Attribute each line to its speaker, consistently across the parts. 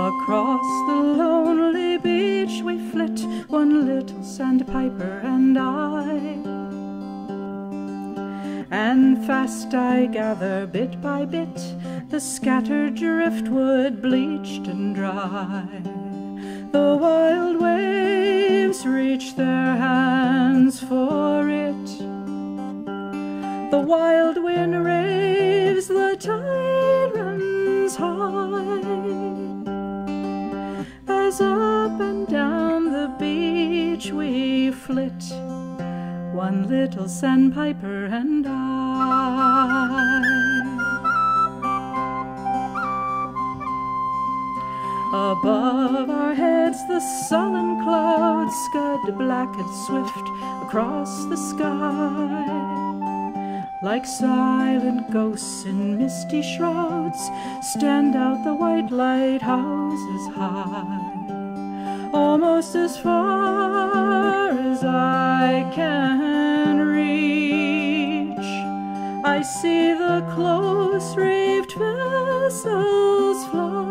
Speaker 1: Across the lonely beach we flit, one little sandpiper and I. And fast I gather bit by bit the scattered driftwood bleached and dry. Flit, one little sandpiper and I. Above our heads the sullen clouds scud black and swift across the sky. Like silent ghosts in misty shrouds stand out the white lighthouses high almost as far as I can reach. I see the close reefed vessels fly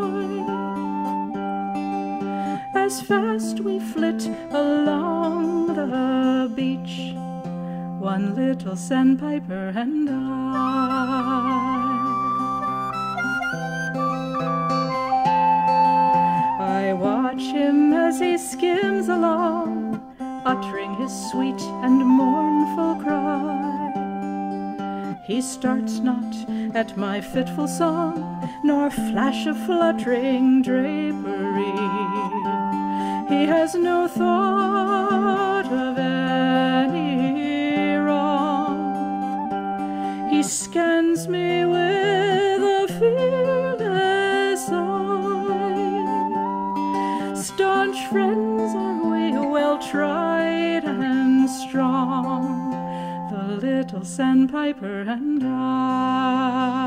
Speaker 1: as fast we flit along the beach, one little sandpiper and I. I sweet and mournful cry. He starts not at my fitful song, nor flash of fluttering drapery. He has no thought of any wrong. He scans me with a fearless eye. Staunch friends strong, the little sandpiper and I.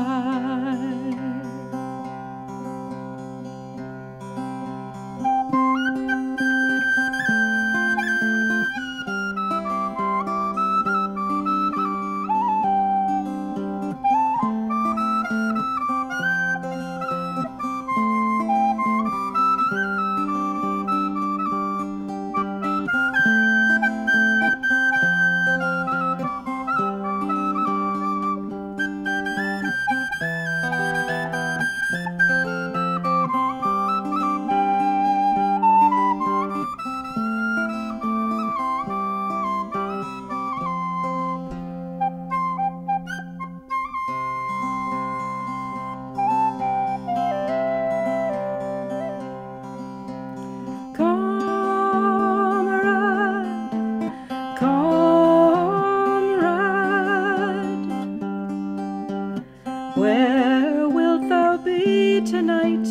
Speaker 1: tonight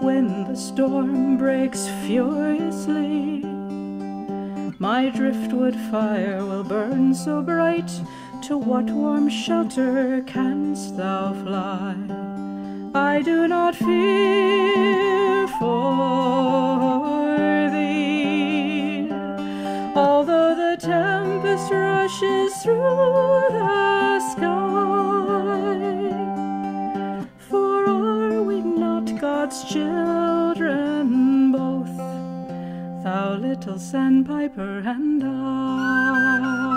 Speaker 1: when the storm breaks furiously? My driftwood fire will burn so bright. To what warm shelter canst thou fly? I do not fear for thee, although the tempest rushes through the sky. little sandpiper and I.